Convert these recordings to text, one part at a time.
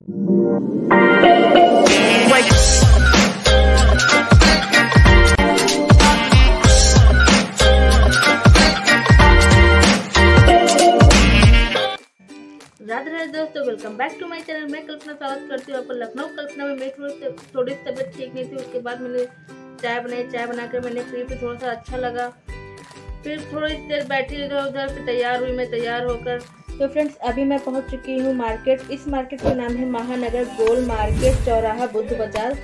दोस्तों welcome back to my channel मैं कल्पना स्वागत करती हूँ आपको लखनऊ कल्पना में मेरी थोड़ी थोड़ी तबीयत ठीक नहीं थी, उसके बाद मैंने चाय बनाई। चाय बनाकर मैंने फिर थोड़ा सा अच्छा लगा। फिर थोड़ी देर बैठी इधर उधर फिर तैयार हुई, मैं तैयार होकर तो फ्रेंड्स, अभी मैं पहुँच चुकी हूँ मार्केट। इस मार्केट का नाम है महानगर गोल मार्केट चौराहा बुद्ध बाज़ार।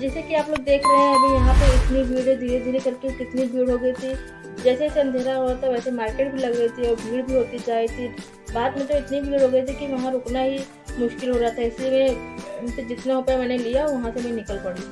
जैसे कि आप लोग देख रहे हैं, अभी यहाँ पे इतनी भीड़ है धीरे धीरे करके कितनी भीड़ हो गई थी। जैसे जैसे अंधेरा हुआ था, वैसे मार्केट भी लग गई थी और भीड़ भी होती जा रही थी। बाद में तो इतनी भीड़ हो गई थी कि वहाँ रुकना ही मुश्किल हो रहा था। इसलिए मैं जितना रुपया मैंने लिया, वहाँ से मैं निकल पड़ी।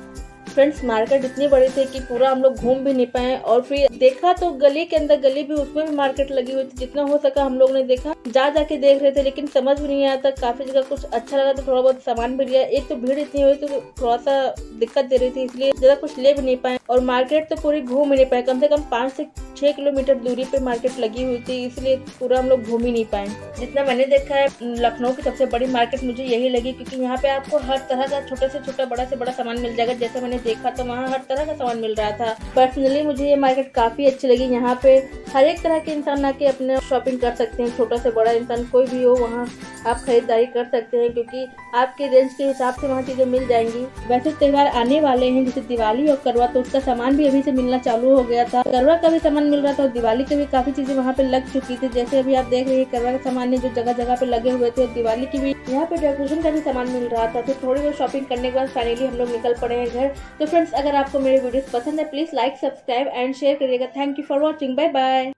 फ्रेंड्स मार्केट इतनी बड़ी थी कि पूरा हम लोग घूम भी नहीं पाए और फिर देखा तो गली के अंदर गली भी, उसमें भी मार्केट लगी हुई थी। जितना हो सका हम लोग ने देखा। जा जाके देख रहे थे, लेकिन समझ भी नहीं आया था। काफ़ी जगह कुछ अच्छा लगा तो थोड़ा बहुत सामान भी लिया। एक तो भीड़ इतनी हुई तो थोड़ा सा दिक्कत दे रही थी, इसलिए ज़्यादा कुछ ले भी नहीं पाए। और मार्केट तो पूरी घूम ही नहीं पाए। कम से कम पाँच से छह किलोमीटर दूरी पे मार्केट लगी हुई थी, इसलिए पूरा हम लोग घूम ही नहीं पाए। जितना मैंने देखा है, लखनऊ की सबसे बड़ी मार्केट मुझे यही लगी, क्योंकि यहाँ पे आपको हर तरह का छोटे से छोटा, बड़ा से बड़ा सामान मिल जाएगा, जैसे मैंने देखा तो वहाँ हर तरह का सामान मिल रहा था। पर्सनली मुझे ये मार्केट काफ़ी अच्छी लगी। यहाँ पे हर एक तरह के इंसान आके अपने शॉपिंग कर सकते हैं। छोटा से बड़ा इंसान कोई भी हो, वहाँ आप खरीदारी कर सकते हैं क्योंकि आपके रेंज के हिसाब से वहाँ चीज़ें मिल जाएँगी। वैसे त्योहार आने वाले हैं, जैसे दिवाली और करवा तो उसका सामान भी अभी से मिलना चालू हो गया था। करवा का भी सामान मिल रहा था और दिवाली के भी काफ़ी चीज़ें वहाँ पे लग चुकी थी। जैसे अभी आप देख रहे हैं करवा के सामान जो जगह जगह पे लगे हुए थे और दिवाली की भी यहाँ पे डेकोरेशन का भी सामान मिल रहा था। तो थोड़ी बहुत शॉपिंग करने के बाद फाइनली हम लोग निकल पड़े हैं घर। तो फ्रेंड्स अगर आपको मेरे वीडियोस पसंद है please like subscribe and share करिएगा. Thank you for watching bye bye